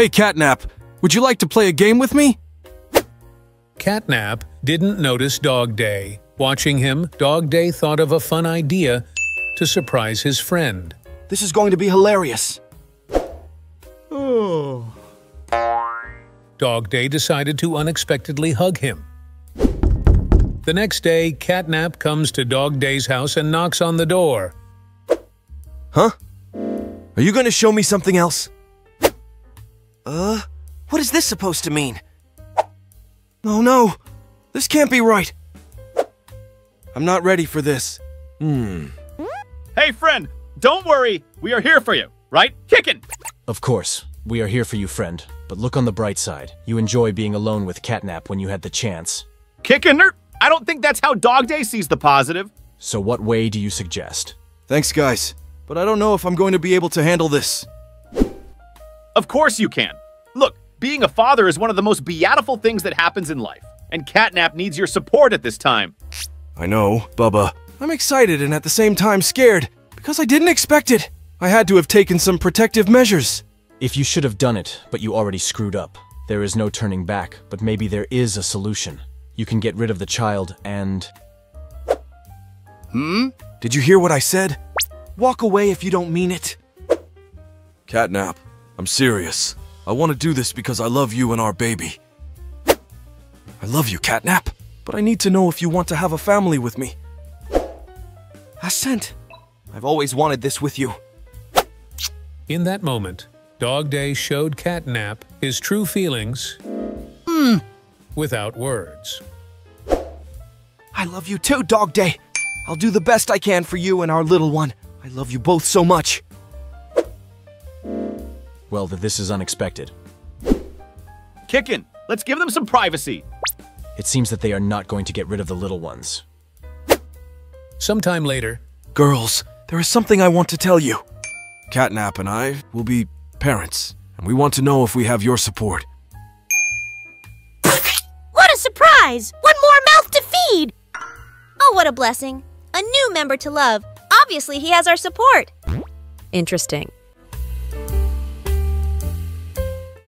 Hey, Catnap, would you like to play a game with me? Catnap didn't notice Dog Day. Watching him, Dog Day thought of a fun idea to surprise his friend. This is going to be hilarious. Oh. Dog Day decided to unexpectedly hug him. The next day, Catnap comes to Dog Day's house and knocks on the door. Huh? Are you going to show me something else? Uh, what is this supposed to mean? Oh no, this can't be right. I'm not ready for this. Hmm. Hey, friend, don't worry. We are here for you, right? Kickin! Of course. We are here for you, friend. But look on the bright side. You enjoy being alone with Catnap when you had the chance. Kicking her? I don't think that's how Dog Day sees the positive. So what way do you suggest? Thanks, guys. But I don't know if I'm going to be able to handle this. Of course you can. Look, being a father is one of the most beautiful things that happens in life. And Catnap needs your support at this time. I know, Bubba. I'm excited and at the same time scared, because I didn't expect it. I had to have taken some protective measures. If you should have done it, but you already screwed up, there is no turning back, but maybe there is a solution. You can get rid of the child and... Hmm? Did you hear what I said? Walk away if you don't mean it. Catnap, I'm serious. I want to do this because I love you and our baby. I love you, Catnap, but I need to know if you want to have a family with me. Ascent, I've always wanted this with you. In that moment, Dog Day showed Catnap his true feelings Mm. without words. I love you too, Dog Day. I'll do the best I can for you and our little one. I love you both so much. Well, that this is unexpected. Kickin, let's give them some privacy. It seems that they are not going to get rid of the little ones. Sometime later, Girls, there is something I want to tell you. Catnap and I will be parents, and we want to know if we have your support. What a surprise! One more mouth to feed! Oh, what a blessing. A new member to love. Obviously, he has our support. Interesting.